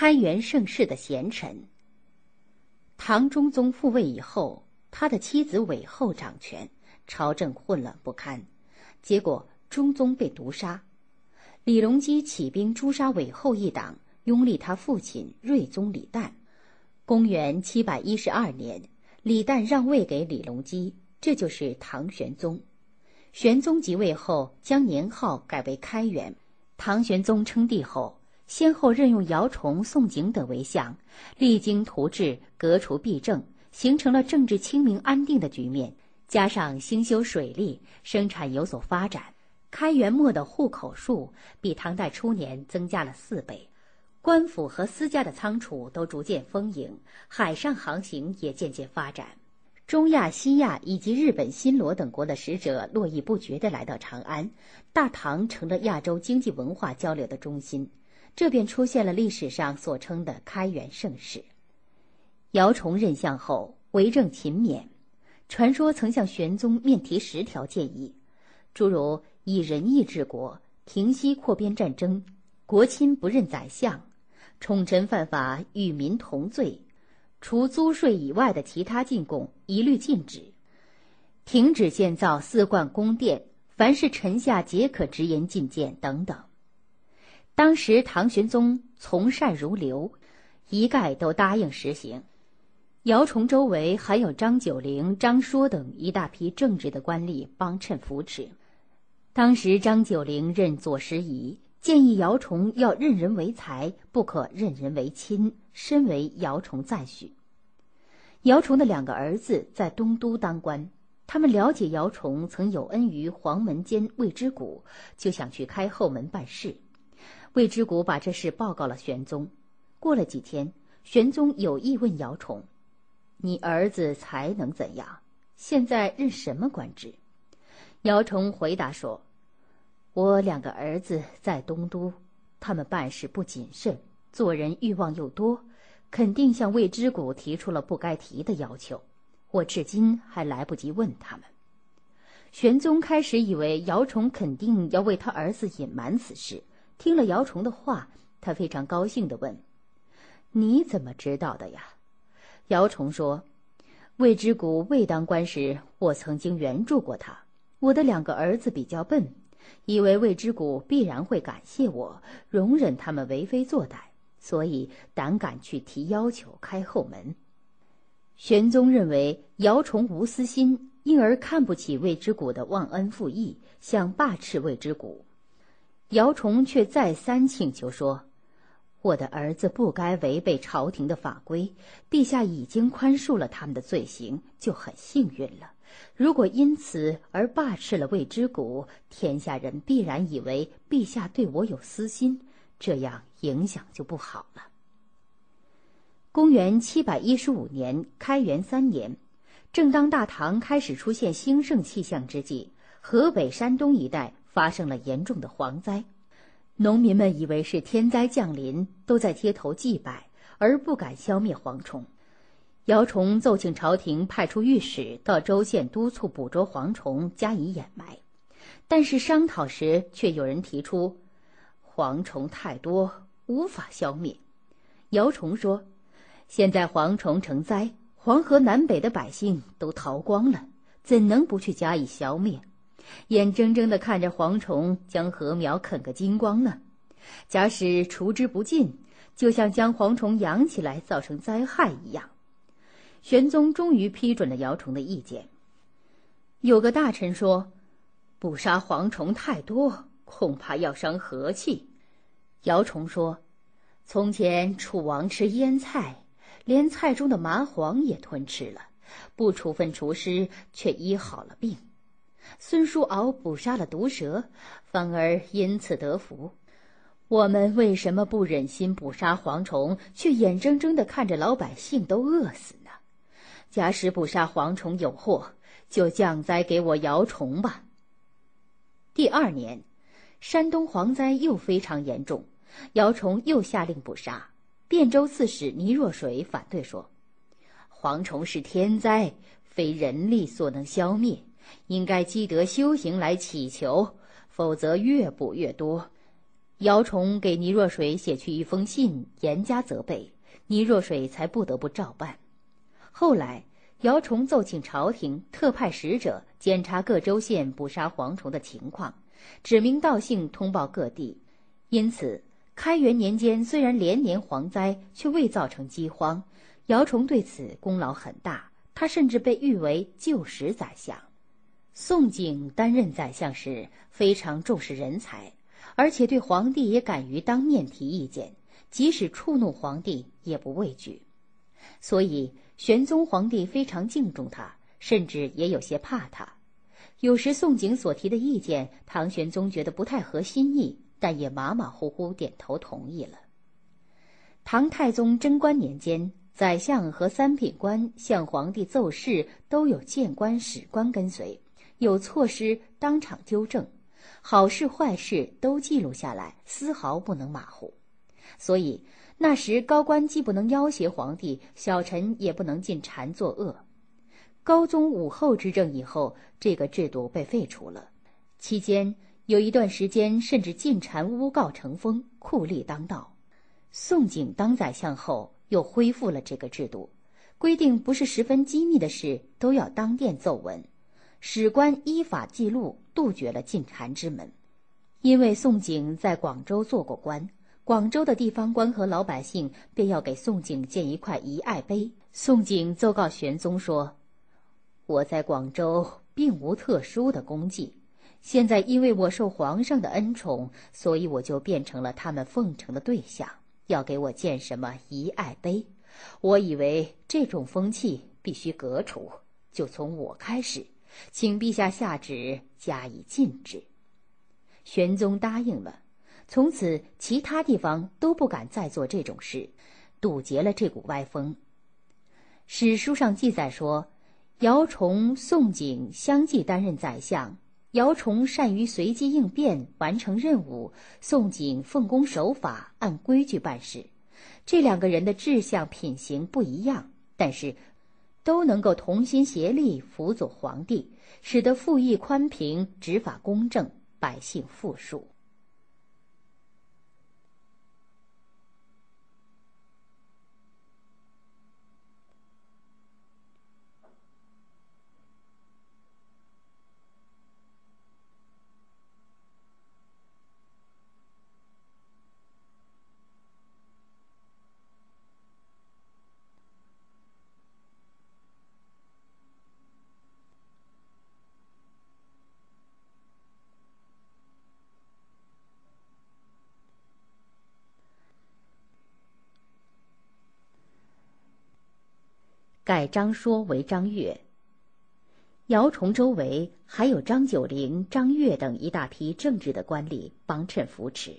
开元盛世的贤臣。唐中宗复位以后，他的妻子韦后掌权，朝政混乱不堪，结果中宗被毒杀。李隆基起兵诛杀韦后一党，拥立他父亲睿宗李旦。公元七百一十二年，李旦让位给李隆基，这就是唐玄宗。玄宗即位后，将年号改为开元。唐玄宗称帝后。先后任用姚崇、宋璟等为相，励精图治，革除弊政，形成了政治清明安定的局面。加上兴修水利，生产有所发展。开元末的户口数比唐代初年增加了四倍，官府和私家的仓储都逐渐丰盈，海上航行也渐渐发展。中亚、西亚以及日本、新罗等国的使者络绎不绝地来到长安，大唐成了亚洲经济文化交流的中心。这便出现了历史上所称的开元盛世。姚崇任相后为政勤勉，传说曾向玄宗面提十条建议，诸如以仁义治国、停息扩边战争、国亲不认宰相、宠臣犯法与民同罪、除租税以外的其他进贡一律禁止、停止建造寺观宫殿，凡是臣下皆可直言进谏等等。当时唐玄宗从善如流，一概都答应实行。姚崇周围还有张九龄、张说等一大批正直的官吏帮衬扶持。当时张九龄任左拾遗，建议姚崇要任人为才，不可任人为亲，深为姚崇赞许。姚崇的两个儿子在东都当官，他们了解姚崇曾有恩于黄门监魏之谷，就想去开后门办事。魏之谷把这事报告了玄宗。过了几天，玄宗有意问姚崇：“你儿子才能怎样？现在任什么官职？”姚崇回答说：“我两个儿子在东都，他们办事不谨慎，做人欲望又多，肯定向魏之谷提出了不该提的要求。我至今还来不及问他们。”玄宗开始以为姚崇肯定要为他儿子隐瞒此事。听了姚崇的话，他非常高兴地问：“你怎么知道的呀？”姚崇说：“魏之谷未当官时，我曾经援助过他。我的两个儿子比较笨，以为魏之谷必然会感谢我，容忍他们为非作歹，所以胆敢去提要求开后门。”玄宗认为姚崇无私心，因而看不起魏之谷的忘恩负义，想罢斥魏之谷。姚崇却再三请求说：“我的儿子不该违背朝廷的法规，陛下已经宽恕了他们的罪行，就很幸运了。如果因此而罢斥了魏之谷，天下人必然以为陛下对我有私心，这样影响就不好了。”公元七百一十五年，开元三年，正当大唐开始出现兴盛气象之际，河北、山东一带。发生了严重的蝗灾，农民们以为是天灾降临，都在街头祭拜，而不敢消灭蝗虫。姚崇奏请朝廷派出御史到州县督促捕捉蝗虫，加以掩埋。但是商讨时，却有人提出，蝗虫太多，无法消灭。姚崇说：“现在蝗虫成灾，黄河南北的百姓都逃光了，怎能不去加以消灭？”眼睁睁地看着蝗虫将禾苗啃个精光呢，假使除之不尽，就像将蝗虫养起来造成灾害一样。玄宗终于批准了姚崇的意见。有个大臣说：“捕杀蝗虫太多，恐怕要伤和气。”姚崇说：“从前楚王吃腌菜，连菜中的麻黄也吞吃了，不处分厨师，却医好了病。”孙叔敖捕杀了毒蛇，反而因此得福。我们为什么不忍心捕杀蝗虫，却眼睁睁地看着老百姓都饿死呢？假使捕杀蝗虫有祸，就降灾给我姚崇吧。第二年，山东蝗灾又非常严重，姚崇又下令捕杀。汴州刺史倪若水反对说：“蝗虫是天灾，非人力所能消灭。”应该积德修行来祈求，否则越补越多。姚崇给倪若水写去一封信，严加责备，倪若水才不得不照办。后来，姚崇奏请朝廷特派使者检查各州县捕杀蝗虫的情况，指名道姓通报各地。因此，开元年间虽然连年蝗灾，却未造成饥荒。姚崇对此功劳很大，他甚至被誉为救时宰相。宋璟担任宰相时非常重视人才。而且对皇帝也敢于当面提意见，即使触怒皇帝也不畏惧，所以玄宗皇帝非常敬重他，甚至也有些怕他。有时宋璟所提的意见，唐玄宗觉得不太合心意，但也马马虎虎点头同意了。唐太宗贞观年间，宰相和三品官向皇帝奏事，都有谏官、史官跟随，有错失当场纠正。好事坏事都记录下来，丝毫不能马虎。所以那时高官既不能要挟皇帝，小臣也不能进谗作恶。高宗武后执政以后，这个制度被废除了。期间有一段时间，甚至进谗诬告成风，酷吏当道。宋璟当宰相后，又恢复了这个制度，规定不是十分机密的事都要当殿奏闻。史官依法记录，杜绝了进谗之门。因为宋璟在广州做过官，广州的地方官和老百姓便要给宋璟建一块遗爱碑。宋璟奏告玄宗说：“我在广州并无特殊的功绩，现在因为我受皇上的恩宠，所以我就变成了他们奉承的对象，要给我建什么遗爱碑。我以为这种风气必须革除，就从我开始。”请陛下下旨加以禁止。玄宗答应了，从此其他地方都不敢再做这种事，堵截了这股歪风。史书上记载说，姚崇、宋璟相继担任宰相，姚崇善于随机应变，完成任务；宋璟奉公守法，按规矩办事。这两个人的志向品行不一样，但是。都能够同心协力辅佐皇帝，使得富役宽平，执法公正，百姓富庶。改张说为张悦。姚崇周围还有张九龄、张悦等一大批政治的官吏帮衬扶持。